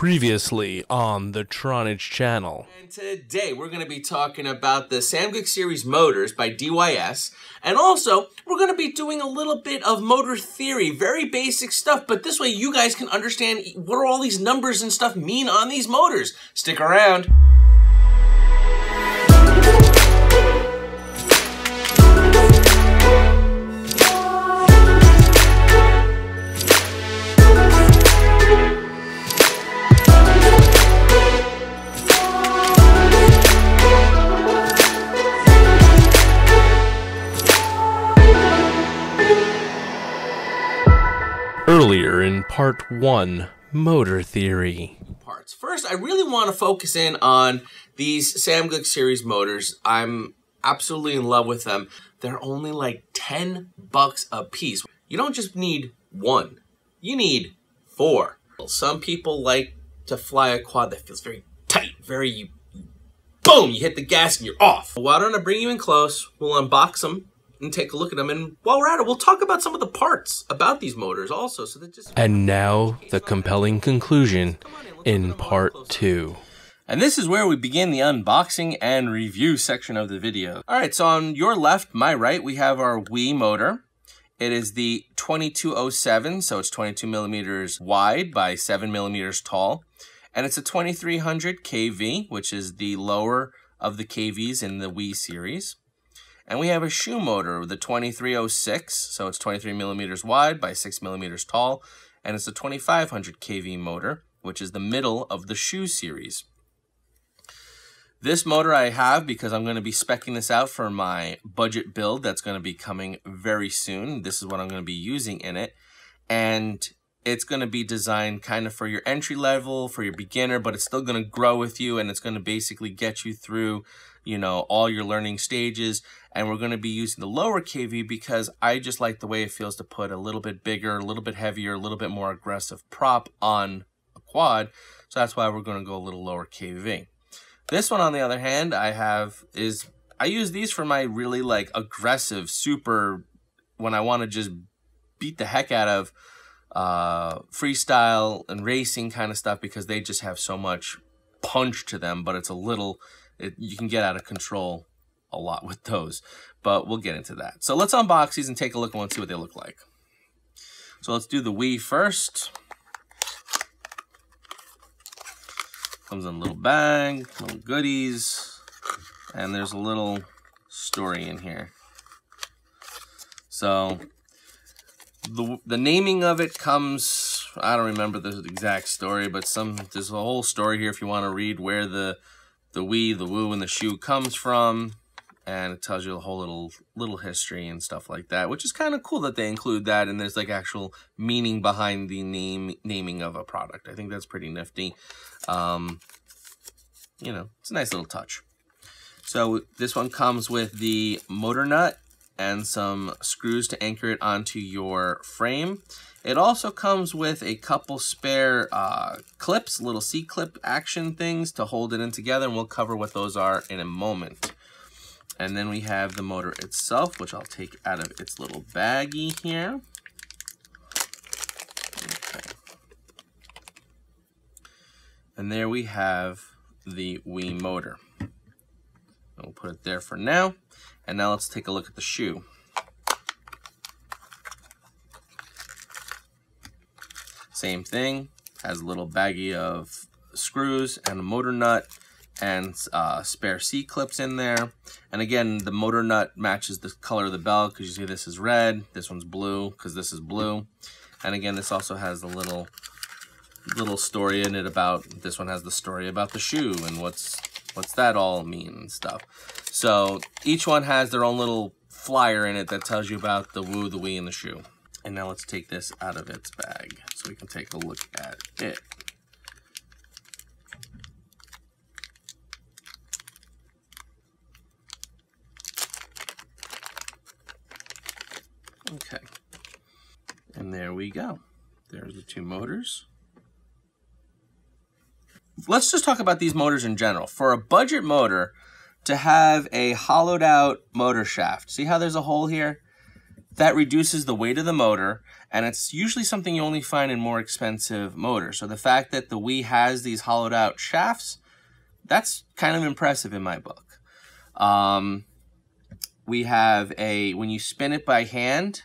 Previously on the Tronage channel. And today we're going to be talking about the Samguk Series motors by DYS. And also, we're going to be doing a little bit of motor theory, very basic stuff, but this way you guys can understand what all these numbers and stuff mean on these motors. Stick around. Part 1, Motor Theory. Parts. First, I really want to focus in on these Sam Samguk Series motors. I'm absolutely in love with them. They're only like 10 bucks a piece. You don't just need one, you need four. Some people like to fly a quad that feels very tight, very boom, you hit the gas and you're off. Why don't I bring you in close? We'll unbox them and take a look at them. And while we're at it, we'll talk about some of the parts about these motors also. So that just And now, the compelling conclusion in part 2. And this is where we begin the unboxing and review section of the video. All right, so on your left, my right, we have our Wei motor. It is the 2207, so it's 22 millimeters wide by 7 millimeters tall. And it's a 2300 kV, which is the lower of the kVs in the Wei series. And we have a Shu motor, with the 2306, so it's 23 millimeters wide by 6 millimeters tall. And it's a 2500 kV motor, which is the middle of the Shu series. This motor I have because I'm going to be specking this out for my budget build that's going to be coming very soon. This is what I'm going to be using in it. And it's going to be designed kind of for your entry level, for your beginner, but it's still going to grow with you and it's going to basically get you through, you know, all your learning stages. And we're going to be using the lower KV because I just like the way it feels to put a little bit bigger, a little bit heavier, a little bit more aggressive prop on a quad. So that's why we're going to go a little lower KV. This one, on the other hand, I have is I use these for my really like aggressive, super when I want to just beat the heck out of uh, freestyle and racing kind of stuff because they just have so much punch to them, but it's a little, it, you can get out of control a lot with those, but we'll get into that. So let's unbox these and take a look and see what they look like. So let's do the Wei first. Comes in a little bag, little goodies, and there's a little story in here. So the the naming of it comes I don't remember the exact story, but some there's a whole story here if you want to read where the the Wei, the Wu, and the Shu comes from, and it tells you a whole little little history and stuff like that, which is kind of cool that they include that, and there's like actual meaning behind the name naming of a product. I think that's pretty nifty. Um, you know, it's a nice little touch. So this one comes with the motor nut and some screws to anchor it onto your frame. It also comes with a couple spare uh, clips, little C-clip action things to hold it in together, and we'll cover what those are in a moment. And then we have the motor itself, which I'll take out of its little baggie here. Okay. And there we have the Wei motor. We'll put it there for now. And now let's take a look at the Shu. Same thing, has a little baggie of screws and a motor nut and uh, spare C-clips in there. And again, the motor nut matches the color of the belt because you see this is red, this one's blue because this is blue. And again, this also has the little little story in it about, this one has the story about the Shu and what's what's that all mean and stuff. So each one has their own little flyer in it that tells you about the Wu, the Wei, and the Shu. And now let's take this out of its bag so we can take a look at it. Okay. And there we go. There's the two motors. Let's just talk about these motors in general. For a budget motor, to have a hollowed out motor shaft, see how there's a hole here? that reduces the weight of the motor, and it's usually something you only find in more expensive motors. So the fact that the Wei has these hollowed out shafts, that's kind of impressive in my book. Um, we have a, when you spin it by hand,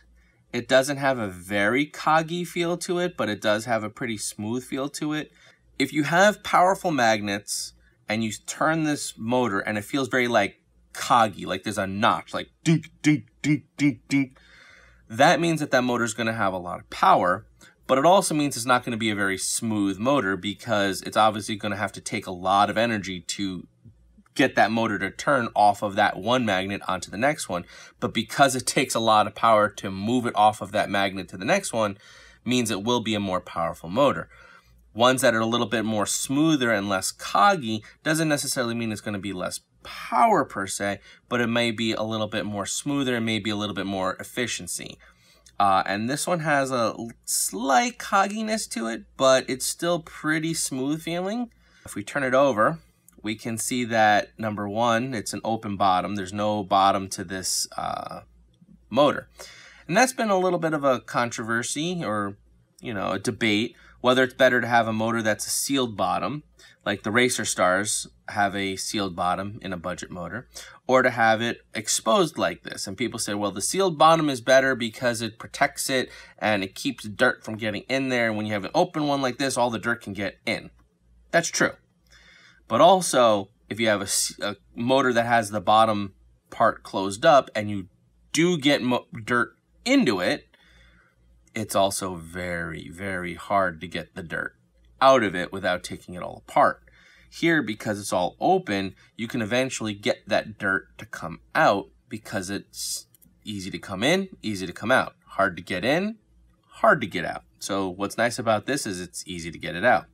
it doesn't have a very coggy feel to it, but it does have a pretty smooth feel to it. If you have powerful magnets and you turn this motor and it feels very like coggy, like there's a notch, like dink, dink, dink, dink, dink, that means that that motor is going to have a lot of power, but it also means it's not going to be a very smooth motor because it's obviously going to have to take a lot of energy to get that motor to turn off of that one magnet onto the next one. But because it takes a lot of power to move it off of that magnet to the next one, means it will be a more powerful motor. Ones that are a little bit more smoother and less coggy doesn't necessarily mean it's going to be less power per se, but it may be a little bit more smoother and maybe a little bit more efficiency. Uh, and this one has a slight cogginess to it, but it's still pretty smooth feeling. If we turn it over, we can see that number one, it's an open bottom. There's no bottom to this uh, motor. And that's been a little bit of a controversy or, you know, a debate whether it's better to have a motor that's a sealed bottom like the Racerstars have a sealed bottom in a budget motor, or to have it exposed like this. And people say, well, the sealed bottom is better because it protects it and it keeps dirt from getting in there. And when you have an open one like this, all the dirt can get in. That's true. But also, if you have a, a motor that has the bottom part closed up and you do get dirt into it, it's also very, very hard to get the dirt out of it without taking it all apart. Here, because it's all open, you can eventually get that dirt to come out because it's easy to come in, easy to come out. Hard to get in, hard to get out. So what's nice about this is it's easy to get it out.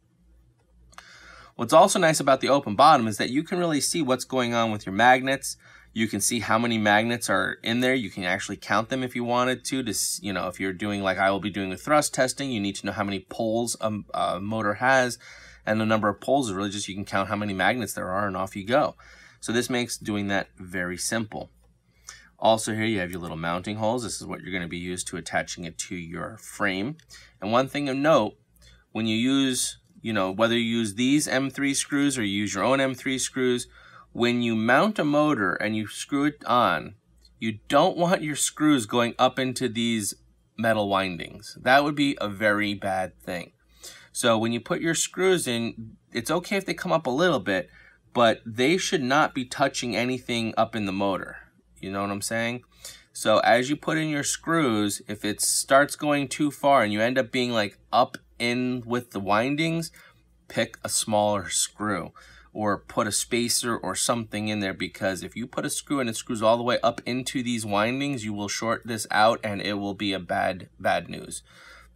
What's also nice about the open bottom is that you can really see what's going on with your magnets, you can see how many magnets are in there. You can actually count them if you wanted to. To you know, if you're doing like I will be doing the thrust testing, you need to know how many poles a, a motor has, and the number of poles is really just you can count how many magnets there are, and off you go. So this makes doing that very simple. Also here you have your little mounting holes. This is what you're going to be used to attaching it to your frame. And one thing of note, when you use, you know, whether you use these M3 screws or you use your own M3 screws, when you mount a motor and you screw it on, you don't want your screws going up into these metal windings. That would be a very bad thing. So when you put your screws in, it's okay if they come up a little bit, but they should not be touching anything up in the motor. You know what I'm saying? So as you put in your screws, if it starts going too far and you end up being like up in with the windings, pick a smaller screw or put a spacer or something in there because if you put a screw and it screws all the way up into these windings, you will short this out and it will be a bad, bad news.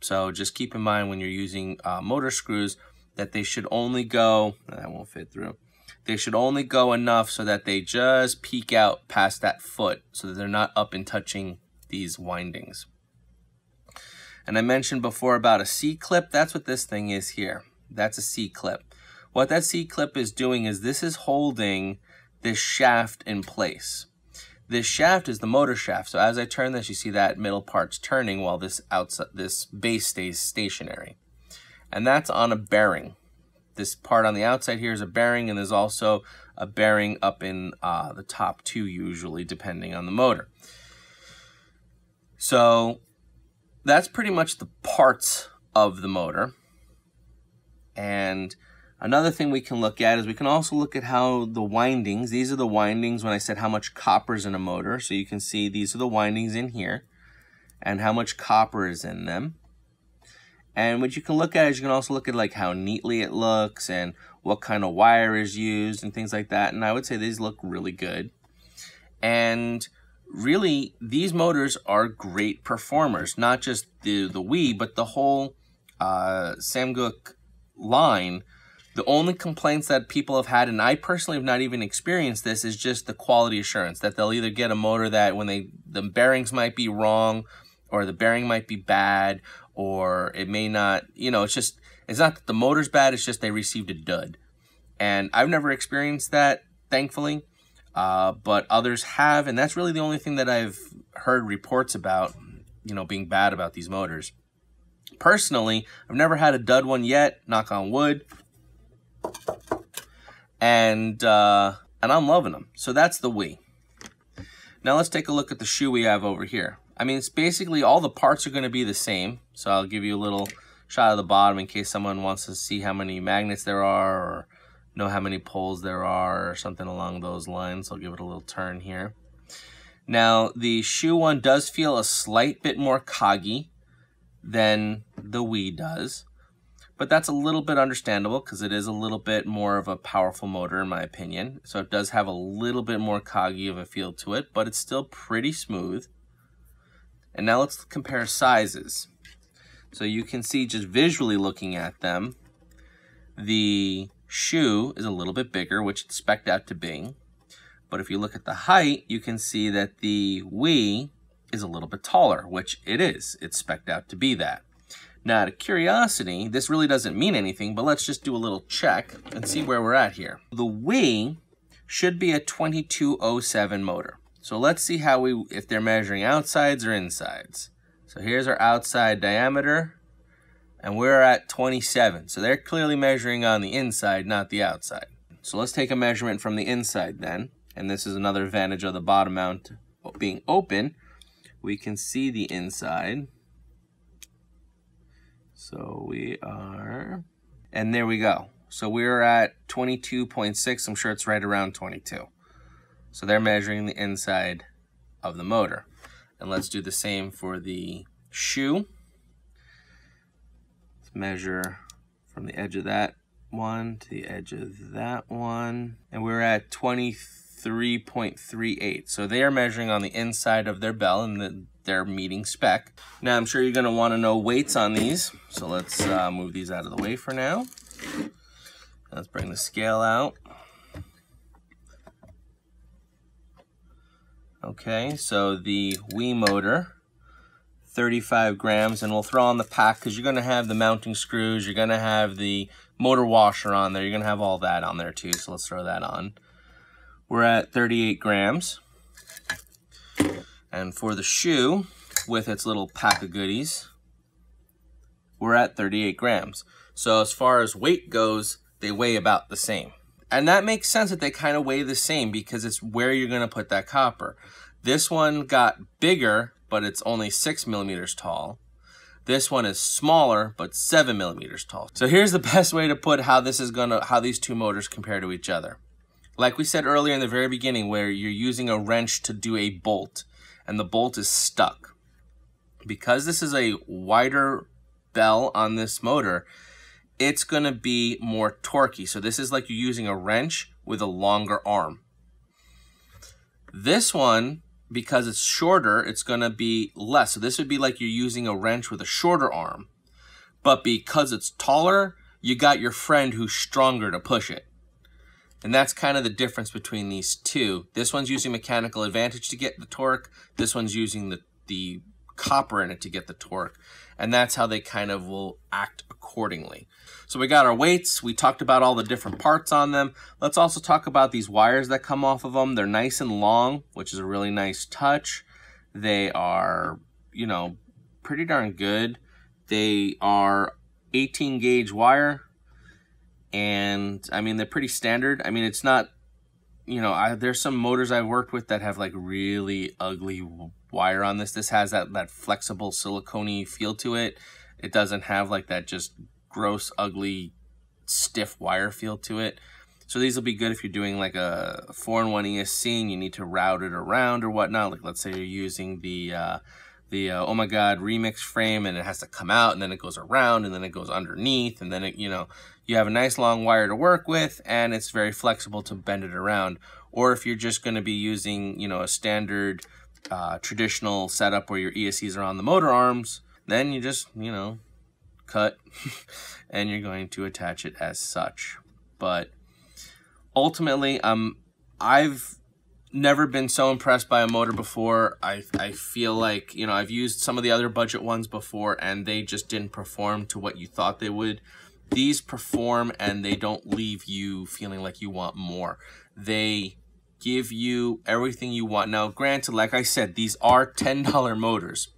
So just keep in mind when you're using uh, motor screws that they should only go, that won't fit through, they should only go enough so that they just peek out past that foot so that they're not up and touching these windings. And I mentioned before about a C-clip, that's what this thing is here. That's a C-clip. What that C-clip is doing is this is holding this shaft in place. This shaft is the motor shaft. So as I turn this, you see that middle part's turning while this outside this base stays stationary. And that's on a bearing. This part on the outside here is a bearing, and there's also a bearing up in uh, the top two, usually, depending on the motor. So that's pretty much the parts of the motor. And Another thing we can look at is we can also look at how the windings, these are the windings when I said how much copper is in a motor. So you can see these are the windings in here and how much copper is in them. And what you can look at is you can also look at like how neatly it looks and what kind of wire is used and things like that. And I would say these look really good. And really, these motors are great performers, not just the, the Wei, but the whole uh, Samguk line the only complaints that people have had, and I personally have not even experienced this, is just the quality assurance that they'll either get a motor that when they the bearings might be wrong, or the bearing might be bad, or it may not. You know, it's just it's not that the motor's bad. It's just they received a dud, and I've never experienced that, thankfully. Uh, but others have, and that's really the only thing that I've heard reports about. you know, being bad about these motors. Personally, I've never had a dud one yet, knock on wood. And, uh, and I'm loving them. So that's the Wei. Now let's take a look at the Shu we have over here. I mean, it's basically all the parts are going to be the same. So I'll give you a little shot of the bottom in case someone wants to see how many magnets there are or know how many poles there are or something along those lines. I'll give it a little turn here. Now, the Shu one does feel a slight bit more coggy than the Wei does, but that's a little bit understandable because it is a little bit more of a powerful motor in my opinion. So it does have a little bit more coggy of a feel to it, but it's still pretty smooth. And now let's compare sizes. So you can see just visually looking at them, the Shu is a little bit bigger, which it's spec'd out to be. But if you look at the height, you can see that the Wei is a little bit taller, which it is. It's spec'd out to be that. Now, out of curiosity, this really doesn't mean anything, but let's just do a little check and see where we're at here. The Wei should be a 2207 motor. So let's see how we, if they're measuring outsides or insides. So here's our outside diameter, and we're at 27. So they're clearly measuring on the inside, not the outside. So let's take a measurement from the inside then and this is another advantage of the bottom mount being open, we can see the inside. So we are, and there we go. So we're at 22.6. I'm sure it's right around 22. So they're measuring the inside of the motor. And let's do the same for the Shu. Measure from the edge of that one to the edge of that one. And we're at 23.38. So they are measuring on the inside of their bell and the, their meeting spec. Now I'm sure you're going to want to know weights on these. So let's uh, move these out of the way for now. Let's bring the scale out. Okay, so the Wei motor, 35 grams, and we'll throw on the pack because you're going to have the mounting screws, you're going to have the motor washer on there, you're going to have all that on there too, so let's throw that on we're at 38 grams. And for the Shu, with its little pack of goodies, we're at 38 grams. So as far as weight goes, they weigh about the same. And that makes sense that they kind of weigh the same because it's where you're going to put that copper. This one got bigger, but it's only 6 millimeters tall. This one is smaller, but 7 millimeters tall. So here's the best way to put how this is to, how these two motors compare to each other. Like we said earlier in the very beginning, where you're using a wrench to do a bolt and the bolt is stuck. Because this is a wider bell on this motor, it's to be more torquey. So this is like you're using a wrench with a longer arm. This one, because it's shorter, it's going to be less. So this would be like you're using a wrench with a shorter arm. But because it's taller, you got your friend who's stronger to push it. And that's kind of the difference between these two. This one's using mechanical advantage to get the torque. This one's using the, the copper in it to get the torque. And that's how they kind of will act accordingly. So we got our weights. We talked about all the different parts on them. Let's also talk about these wires that come off of them. They're nice and long, which is a really nice touch. They are, you know, pretty darn good. They are 18 gauge wire and I mean they're pretty standard. I mean it's not, you know, I, there's some motors I've worked with that have like really ugly wire on this. This has that that flexible silicone feel to it. It doesn't have like that just gross, ugly, stiff wire feel to it. So these will be good if you're doing like a 4-in-1 ESC and you need to route it around or whatnot. Like let's say you're using the uh, the uh, oh my god remix frame and it has to come out and then it goes around and then it goes underneath and then it you know you have a nice long wire to work with and it's very flexible to bend it around or if you're just going to be using you know a standard uh, traditional setup where your ESCs are on the motor arms then you just you know cut and you're going to attach it as such but ultimately um I've never been so impressed by a motor before. I, I feel like, you know, I've used some of the other budget ones before and they just didn't perform to what you thought they would. These perform and they don't leave you feeling like you want more. They give you everything you want. Now, granted, like I said, these are $10 motors.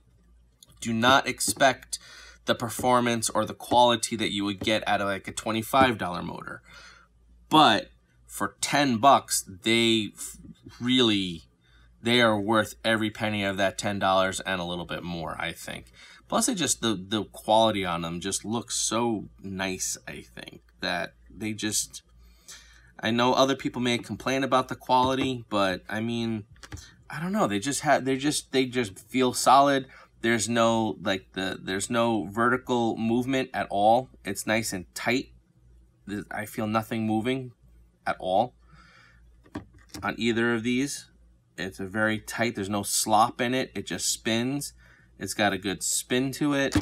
do not expect the performance or the quality that you would get out of like a $25 motor. But for 10 bucks, they really they are worth every penny of that $10 and a little bit more, I think. Plus, it just the the quality on them just looks so nice. I think that they just. I know other people may complain about the quality, but I mean, I don't know. They just have. They just. They just feel solid. There's no like the. There's no vertical movement at all. It's nice and tight. I feel nothing moving, at all. On either of these, it's a very tight. There's no slop in it. It just spins. It's got a good spin to it.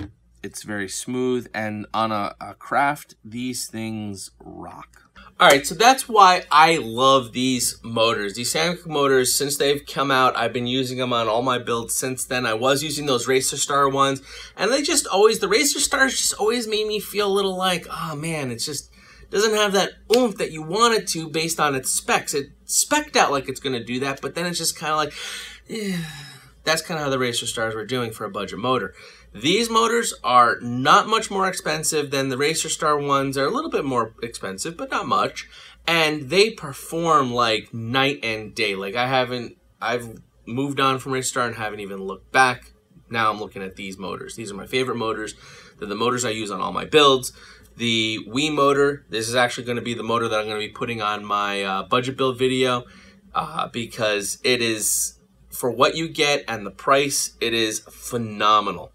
It's very smooth. And on a, a craft, these things rock. All right, so that's why I love these motors. These Samguk motors, since they've come out, I've been using them on all my builds since then. I was using those Racerstar ones, and they just always, the Racerstars just always made me feel a little like, oh man, it's just, doesn't have that oomph that you want it to based on its specs. It specced out like it's going to do that, but then it's just kind of like, eh that's kind of how the Racerstars were doing for a budget motor. These motors are not much more expensive than the Racerstar ones. They're a little bit more expensive, but not much. And they perform like night and day. Like I haven't, I've moved on from Racerstar and haven't even looked back. Now I'm looking at these motors. These are my favorite motors. They're the motors I use on all my builds. The Wei motor, this is actually going to be the motor that I'm going to be putting on my uh, budget build video uh, because it is for what you get and the price, it is phenomenal.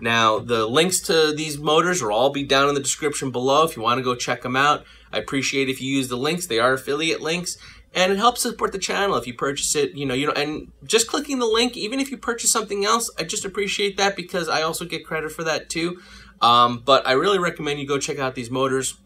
Now, the links to these motors will all be down in the description below if you want to go check them out. I appreciate if you use the links. They are affiliate links and it helps support the channel if you purchase it, you know, you know, and just clicking the link, even if you purchase something else, I just appreciate that because I also get credit for that too. Um, but I really recommend you go check out these motors.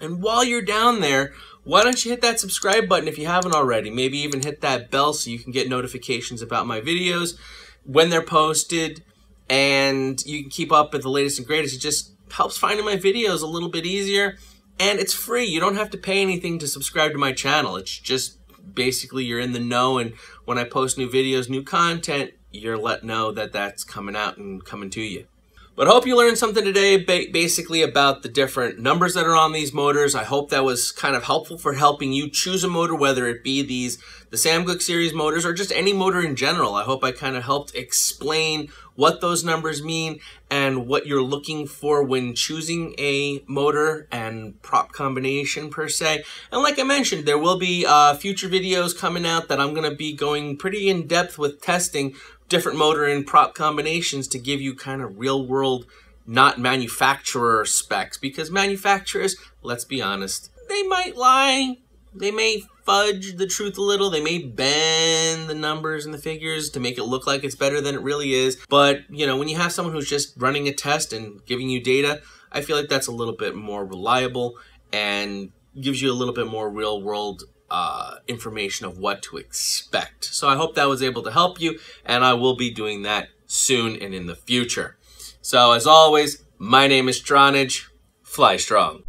And while you're down there, why don't you hit that subscribe button if you haven't already? Maybe even hit that bell so you can get notifications about my videos when they're posted and you can keep up with the latest and greatest. It just helps finding my videos a little bit easier and it's free. You don't have to pay anything to subscribe to my channel. It's just basically you're in the know and when I post new videos, new content, you're let know that that's coming out and coming to you. But I hope you learned something today ba basically about the different numbers that are on these motors. I hope that was kind of helpful for helping you choose a motor, whether it be these, the Samguk series motors or just any motor in general. I hope I kind of helped explain what those numbers mean and what you're looking for when choosing a motor and prop combination per se. And like I mentioned, there will be uh, future videos coming out that I'm going to be going pretty in depth with testing different motor and prop combinations to give you kind of real world, not manufacturer specs. Because manufacturers, let's be honest, they might lie. They may fudge the truth a little. They may bend the numbers and the figures to make it look like it's better than it really is. But, you know, when you have someone who's just running a test and giving you data, I feel like that's a little bit more reliable and gives you a little bit more real world uh, information of what to expect. So I hope that was able to help you, and I will be doing that soon and in the future. So as always, my name is Tronage. Fly strong.